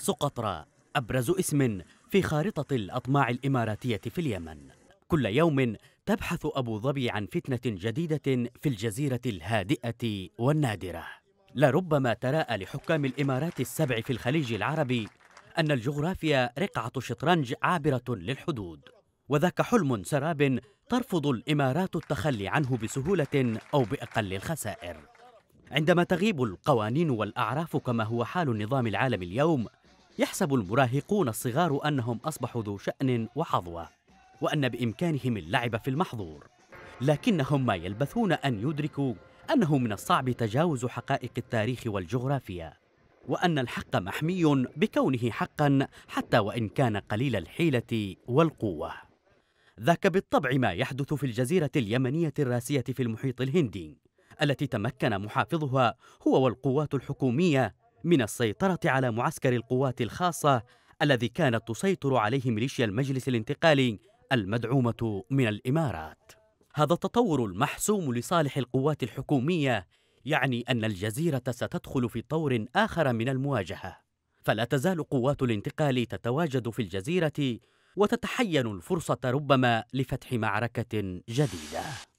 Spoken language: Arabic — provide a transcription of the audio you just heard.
سقطرى أبرز اسم في خارطة الأطماع الإماراتية في اليمن. كل يوم تبحث أبو ظبي عن فتنة جديدة في الجزيرة الهادئة والنادرة. لربما تراءى لحكام الإمارات السبع في الخليج العربي أن الجغرافيا رقعة شطرنج عابرة للحدود وذاك حلم سراب ترفض الإمارات التخلي عنه بسهولة أو بأقل الخسائر. عندما تغيب القوانين والأعراف كما هو حال النظام العالمي اليوم يحسب المراهقون الصغار أنهم أصبحوا ذو شأن وحظوة وأن بإمكانهم اللعب في المحظور. لكنهم ما يلبثون أن يدركوا أنه من الصعب تجاوز حقائق التاريخ والجغرافيا وأن الحق محمي بكونه حقا حتى وإن كان قليل الحيلة والقوة. ذاك بالطبع ما يحدث في الجزيرة اليمنية الراسية في المحيط الهندي التي تمكن محافظها هو والقوات الحكومية من السيطرة على معسكر القوات الخاصة الذي كانت تسيطر عليه ميليشيا المجلس الانتقالي المدعومة من الإمارات. هذا التطور المحسوم لصالح القوات الحكومية يعني أن الجزيرة ستدخل في طور آخر من المواجهة. فلا تزال قوات الانتقال تتواجد في الجزيرة وتتحين الفرصة ربما لفتح معركة جديدة.